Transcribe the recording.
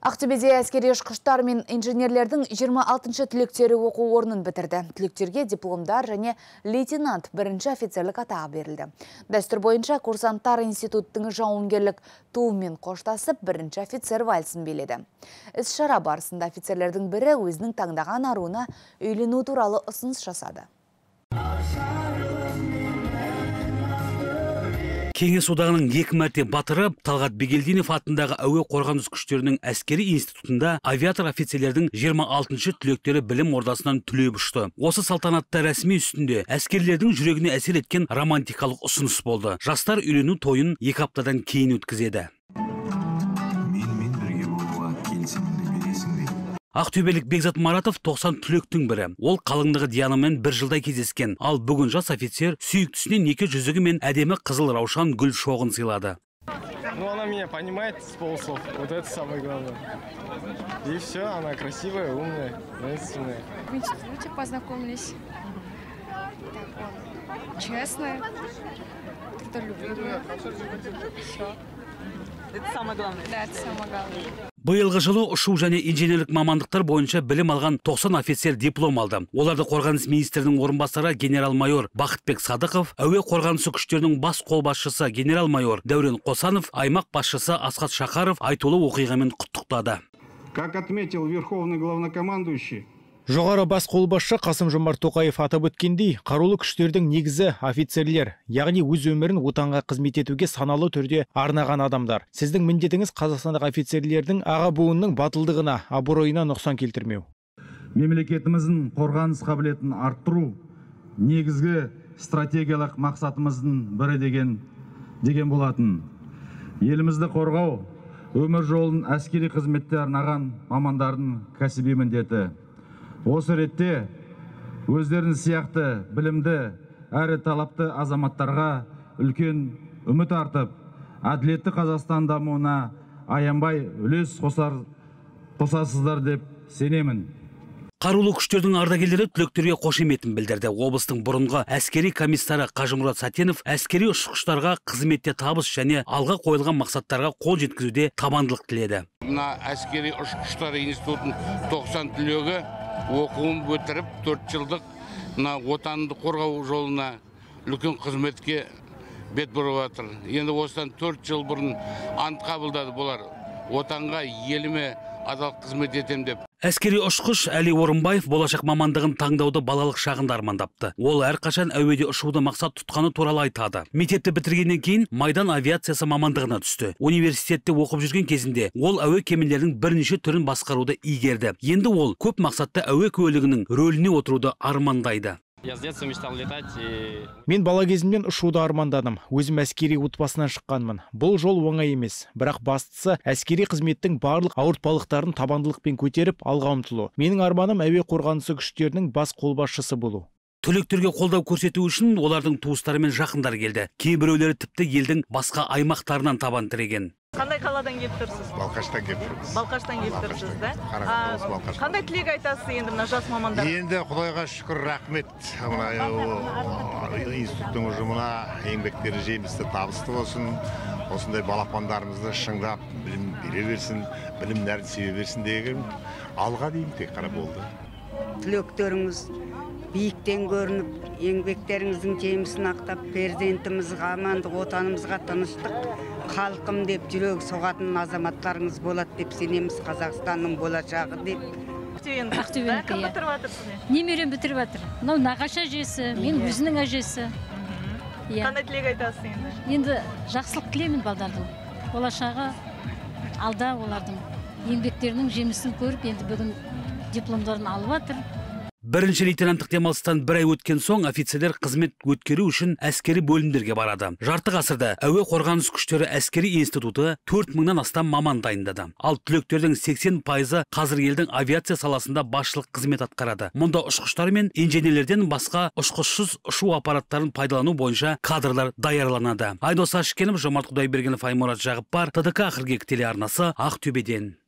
Ақтөбеде әскери ұшқыштар мен инженерлердің 26-шы түлектері оқу орнын бітірді. Түлектерге дипломдар және лейтенант бірінші офицерлік атағы берілді. Дәстүр бойынша курсанттар институттың жауынгерлік туымен қоштасып, бірінші офицер вальсын биледі. Іс шара барысында офицерлердің бірі өзінің таңдаған аруына үйлену туралы ұсыныс жасады. Кеңес одағының екі мәрте батыры талғат бегелдинов атындағы әуе қорғаныс күштерінің әскери институтында авиатор офицерлердің 26-шы түлектері білім ордасынан түлеп ұшты. Осы салтанатты рәсми үстінде әскерлердің жүрегіне әсер еткен романтикалық ұсыныс болды. Жастар үйлену тойын екі аптадан кейін өткізеді. Ақтөбелік бекзат маратов 90 түлектің бірі ол қалыңдығы дианамен бір жылдай кездескен ал бүгін жас офицер сүйіктісіне неке жүзігі мен әдемі қызыл раушан гүл шоғын сыйлады Ну, она меня понимает с полуслов. Вот это самое главное. И все, она красивая, умная, ответственная. В институте познакомились. Так, он честный, трудолюбивый. Все. Это самое главное. Да, это самое главное. биылғы жылы ұшу және инженерлік мамандықтар бойынша білім алған 90 офицер диплом алды оларды қорғаныс министрінің орынбасары генерал-майор бақытбек садықов әуе қорғанысы күштерінің бас қолбасшысы генерал-майор дәурен қосанов аймақ басшысы асхат шақаров айтулы оқиғамен құттықтады Как отметил верховный главнокомандующий, жоғары бас қолбасшы қасым жомарт тоқаев атап өткендей қарулы күштердің негізі офицерлер яғни өз өмірін отанға қызмет етуге саналы түрде арнаған адамдар. Сіздің міндетіңіз қазақстандық офицерлердің аға буынның батылдығына абыройына нұқсан келтірмеу. Мемлекетіміздің қорғаныс қабілетін арттыру негізгі стратегиялық мақсатымыздың бірі деген деген болатын. Елімізді қорғау өмір жолын әскери қызметте арнаған мамандардың кәсіби міндеті. Осы ретте өздерін сияқты білімді әрі талапты азаматтарға үлкен үміт артып әділетті қазақстан дамуына аянбай үлес қосар қосасыздар деп сенемін. Қарулы күштердің ардагерлері түлектерге қошеметін білдірді. Облыстың бұрынғы әскери комиссары қажымұрат сәтенов әскери ұшқыштарға қызметте табыс және алға қойылған мақсаттарға қол жеткізуде табандылық тіледі. Мына әскери ұшқыштар институтын 90 түлегі оқуын бітіріп төрт жылдық мына отанды қорғау жолына үлкен қызметке бет бұрып жатыр. Енді осыдан төрт жыл бұрын ант қабылдады. Бұлар отанға еліме адал қызмет етемін деп. Әскери ұшқыш әли орынбаев болашақ мамандығын таңдауды балалық шағында армандапты. Ол әрқашан әуеде ұшуды мақсат тұтқаны туралы айтады. Мектепті бітіргеннен кейін майдан авиациясы мамандығына түсті. Университетте оқып жүрген кезінде ол әуе кемелерінің бірнеше түрін басқаруды игерді. Енді ол көп мақсатты әуе көлігінің рөліне отыруды армандайды. Я с детства мечтал летать и... мен бала кезімнен ұшуды армандадым өзім әскери отбасынан шыққанмын. Бұл жол оңай емес. Бірақ бастысы әскери қызметтің барлық ауыртпалықтарын табандылықпен көтеріп алға ұмтылу менің арманым әуе қорғанысы күштерінің бас қолбасшысы болу. Түлектерге қолдау көрсету үшін олардың туыстары мен жақындары келді. Кейбіреулері тіпті елдің басқа аймақтарынан табан тіреген. Қандай қаладан келіп тұрсыз? Балқаштан келіп тұрмыз. Балқаштан келіп тұрсыз да? Балқаш. қандай тілек айтасыз енді мына жас мамандар? Енді құдайға шүкір рахмет. Мына институттың ұжымына еңбектері жемісті табысты болсын. Осындай балапандарымызды шыңдап білім бере берсін білім нәрін себе берсін деген алға дейін тек қана болды. Түлектеріңіз биіктен көрініп еңбектеріңіздің жемісін ақтап перзентімізге амандық отанымызға тыныштық халқым деп жүрегі соғатын азаматтарыңыз болады деп сенеміз қазақстанның болашағы деп. Ақтөбені Ақтөбенікі, кім иә. бітіріп жатыр немерем бітіріп жатыр. Мынау нағашы әжесі мен өзінің әжесі. Иә. Қандай тілек айтасыз енді? Енді жақсылық тілеймін балдардың. Болашағы алда олардың еңбектерінің жемісін көріп енді бүгін дипломдарын алып жатыр. Бірінші лейтенанттық демалыстан бір ай өткен соң офицерлер қызмет өткеру үшін әскери бөлімдерге барады. Жарты ғасырда әуе қорғаныс күштері әскери институты төрт мыңнан астам маман дайындады. Ал түлектердің 80 пайызы қазір елдің авиация саласында басшылық қызмет атқарады. Мұнда ұшқыштар мен инженерлерден басқа ұшқышсыз ұшу аппараттарын пайдалану бойынша кадрлар даярланады. Айдос ашкенов жомарт құдайбергенов аймұрат жағыппар тдк ақыргек телеарнасы ақтөбеден.